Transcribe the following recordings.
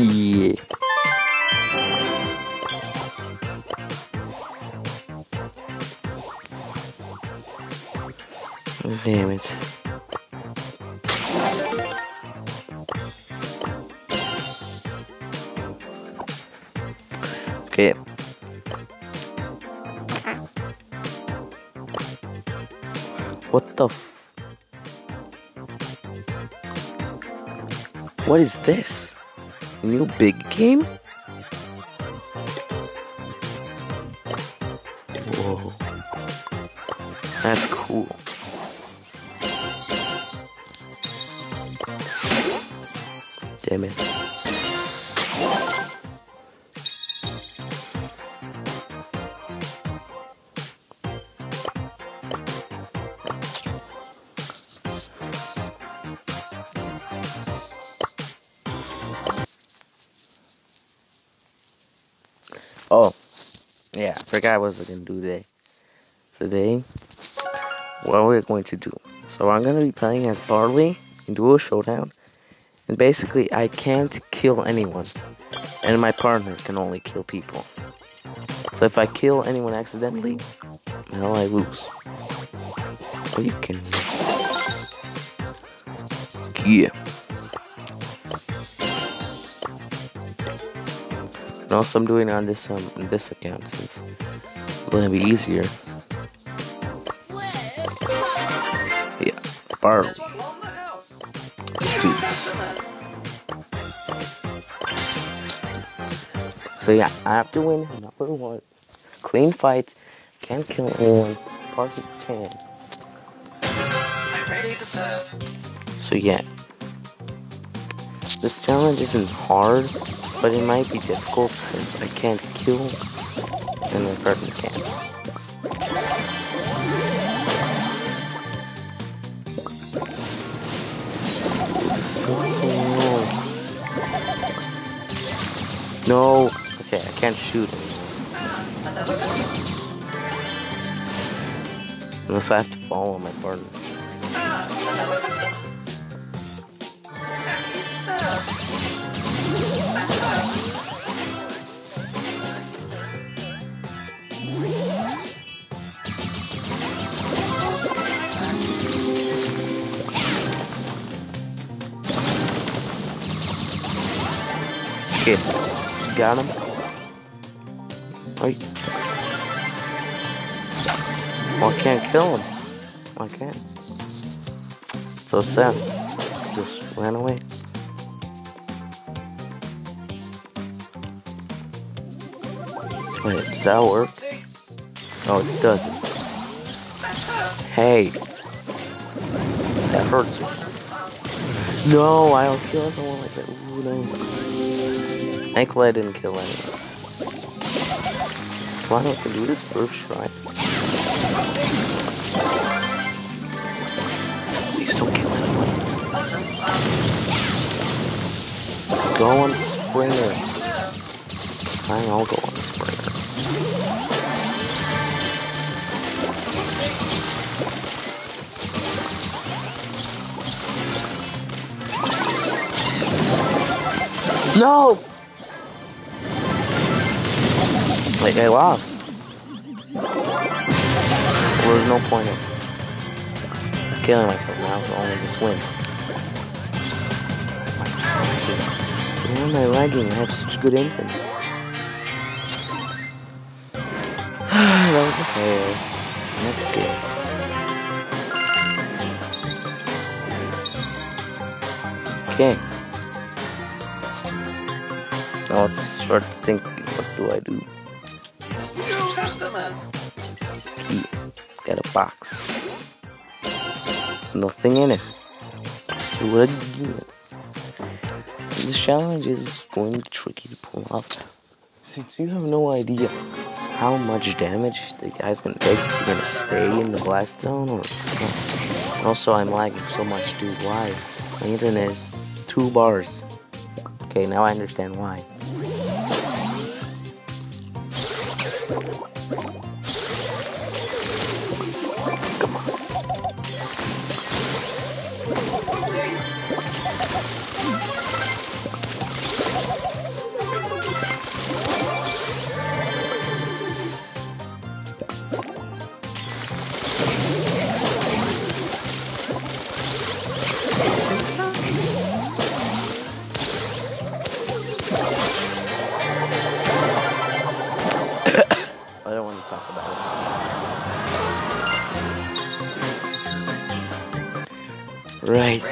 Yeah. Damn it. Okay. What the What is this? New big game? Whoa. That's cool. Damn it. Yeah, I forgot what I was gonna do today. Today, what we're going to do. So I'm gonna be playing as Barley in Duo Showdown. And basically, I can't kill anyone. And my partner can only kill people. So if I kill anyone accidentally, well, I lose. But you can. Yeah. And also, I'm doing on this um this account since it's gonna be easier. Yeah, do this. So yeah, I have to win number one. Clean fight. Can't kill anyone. Party can. So yeah. This challenge isn't hard, but it might be difficult since I can't kill and my partner can. This feels so long. No. Okay, I can't shoot him. Unless I have to follow my partner. Okay, got him. Wait. Well, I can't kill him. I can't. So sad. Just ran away. Wait, does that work? No, it doesn't. Hey. That hurts. No, I don't kill someone like that. Ooh, no. Thankfully, I didn't kill anyone. Why don't we do this first try? Please don't kill anyone. Go on Springer. Fine, I'll go on Springer. No! Like I lost. There was no point in killing myself now to only just win. Why am I lagging? I have such good internet. that was a fail. That's good. Okay. Now let's start thinking, what do I do? Customers. Key. Get a box. Nothing in it. Again. This challenge is going to be tricky to pull off. Since you have no idea how much damage the guy's gonna take, is he gonna stay in the blast zone or? Also, I'm lagging so much, dude. Why? My internet is two bars. Okay, now I understand why. Right.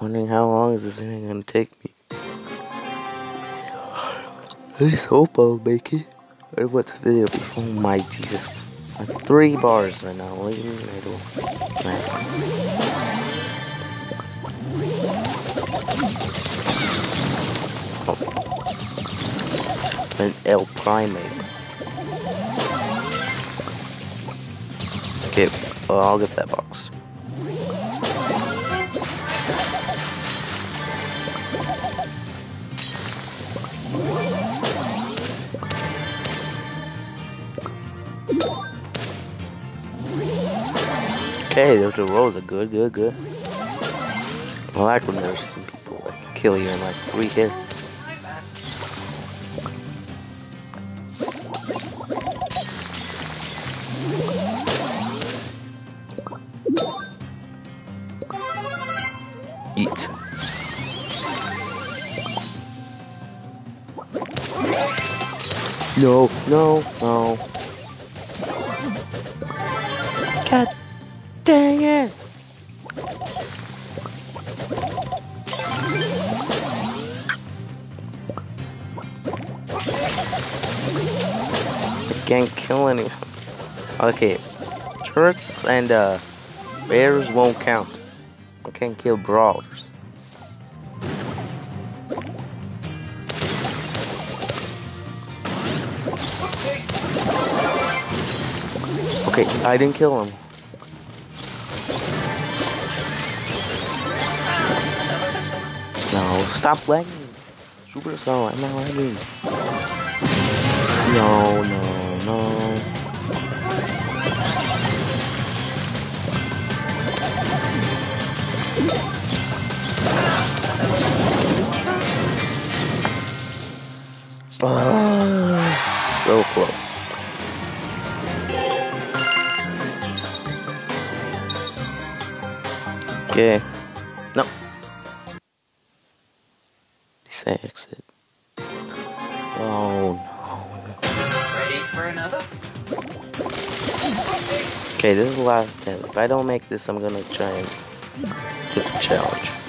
Wondering how long is this thing gonna take me. Let's hope I'll make it. Or what's the video? Oh my Jesus. Like three bars right now, right in the middle. Oh. An L Primate. Okay, well, I'll get that box. Okay, those are rolls are good, good, good. I like when there's some people like kill you in like three hits. Eat. No, no, no. God dang it! I can't kill anyone. Okay, turrets and uh, bears won't count. I can't kill brawlers. Okay, I didn't kill him. No, stop lagging. Supercell, I'm not lagging. No, no, no. Ah, so close. Okay. No. Say exit. Oh Ready for another? no. Okay, this is the last attempt. If I don't make this, I'm gonna try and get the challenge.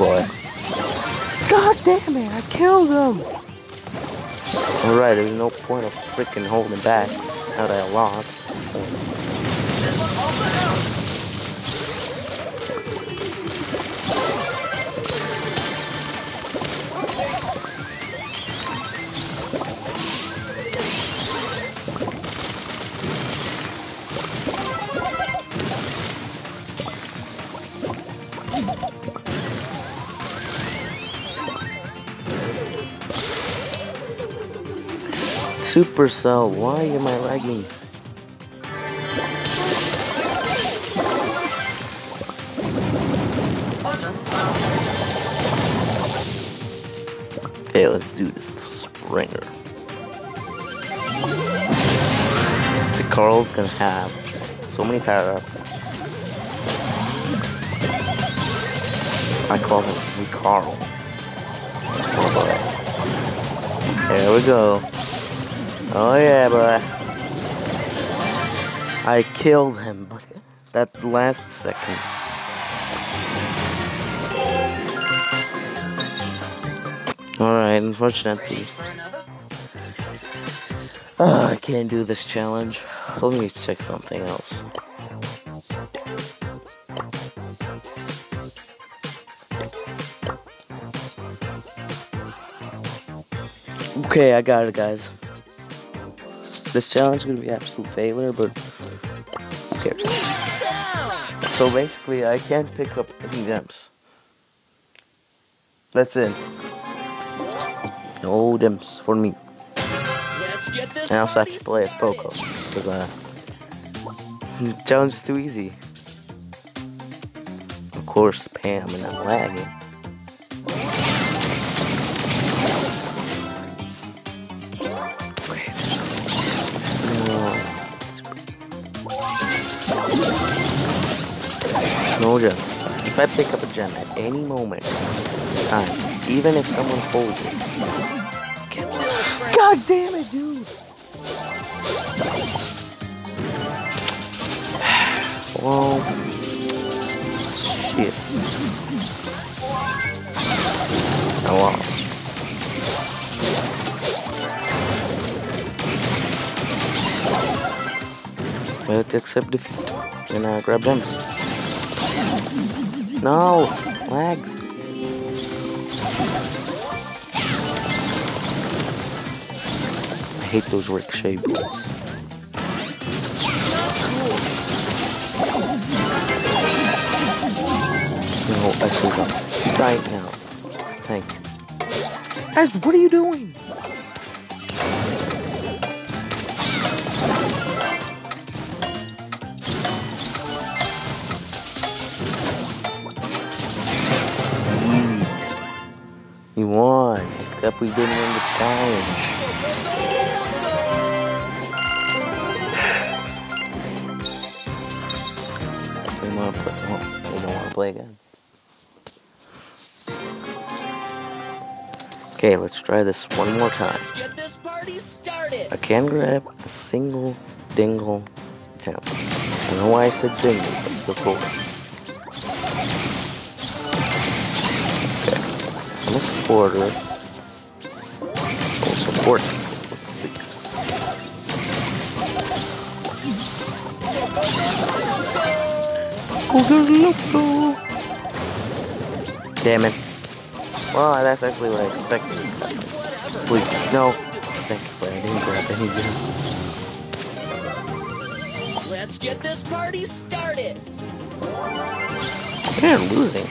Boy. God damn it, I killed him! Alright, there's no point of freaking holding back now that I lost. Supercell, why am I lagging? Okay, let's do this. The Springer. The Carl's gonna have so many power-ups. I call him the Carl. There we go. Oh yeah, boy. I killed him, but that last second. Alright, unfortunately. Ah, I can't do this challenge. Let me check something else. Okay, I got it, guys. This challenge is gonna be absolute failure, but cares? So basically, I can't pick up any gems. That's it. No gems for me. And I also have to play as Poco because uh, the challenge is too easy. Of course, Pam and I'm lagging. No gems. If I pick up a gem at any moment in time, even if someone holds it. God damn it, dude! Well, jeez. I lost. We have to accept defeat and uh, grab gems. No! Lag! I hate those ricochet bullets. No, I see them. Right now. Thank you. Guys, what are you doing? You won. Except we didn't win the challenge. We want to play. Oh, we don't want to play again. Okay, let's try this one more time. Let's get this party started. I can grab a single dingle temp. I don't know why I said dingle, but before. I'm a supporter. So support people, please. Damn it. Well, that's actually what I expected. Please, no. Thank you, but I didn't grab any gems. Let's get this party started. They're losing.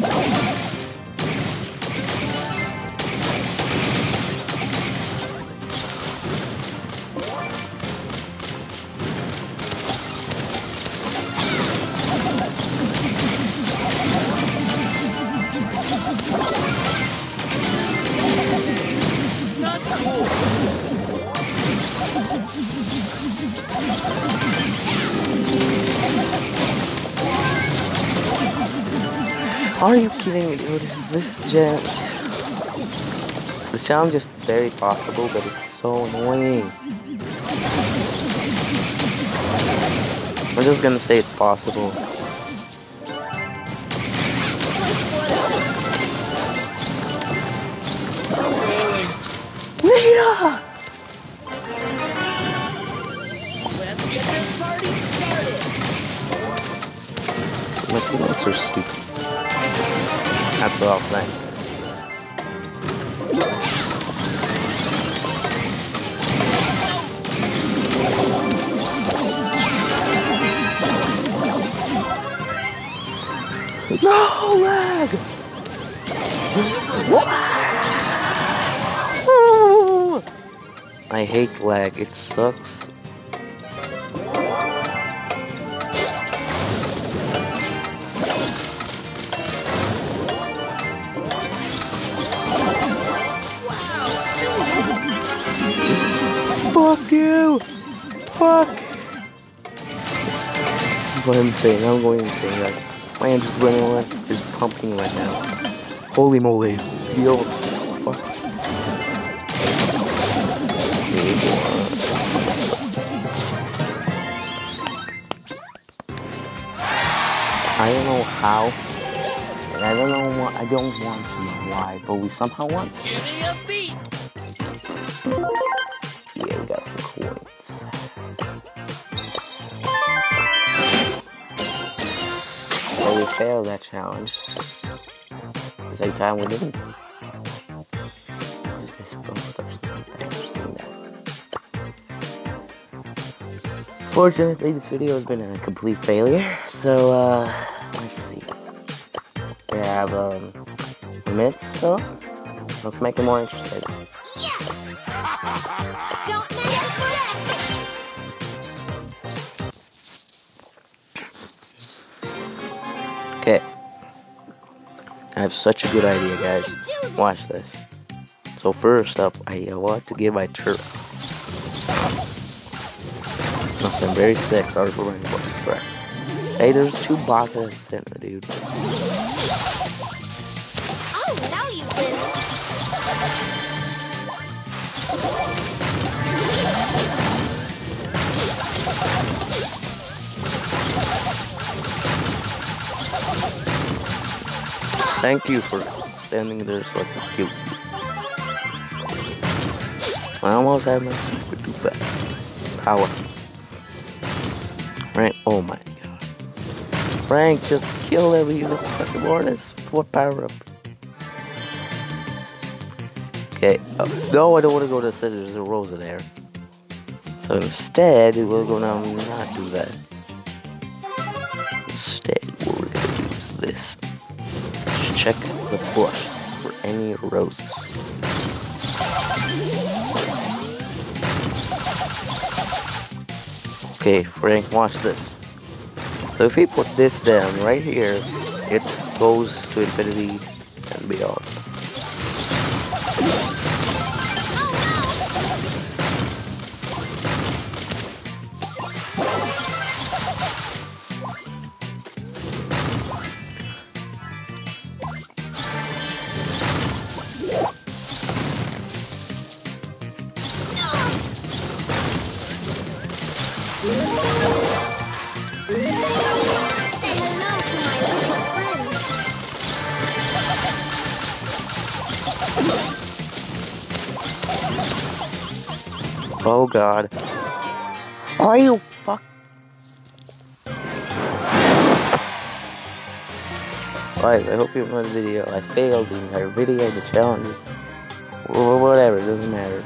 Not cool. Are you kidding me, dude? This gem. This challenge is very possible, but it's so annoying. I'm just gonna say it's possible. Nita! Let's get this party started. My teammates are stupid. That's what I'll say. No lag! I hate lag, it sucks. Fuck you! Fuck! I'm saying, I'm going insane. Like, my adrenaline is pumping right now. Holy moly. Yo. Fuck. I don't know how, and I don't know what, I don't want to know why, but we somehow won. Give me a beat. Failed that challenge. The same time, we didn't. Fortunately, this video has been a complete failure. So, uh, let's see. We have, um, mitts still. Let's make it more interesting. Have such a good idea, guys. Watch this. So first up, I want to get my turret. I'm very sick. Sorry for my voice crack. Hey, there's two Baka in the center, dude. Thank you for standing there so I can kill you. I almost have my super duper power. Frank, oh my god. Frank just killed. He's a fucking mortis. for power up? Okay. Uh, no, I don't want to go to the center. There's a Rosa there. So instead, we'll go down and not do that. Instead, we're gonna use this. Check the bush for any roses. Okay, Frank, watch this. So if we put this down right here, it goes to infinity and beyond. Oh god. Are you fuck? Guys, I hope you enjoyed the video. I failed the entire video, the challenge, whatever, it doesn't matter.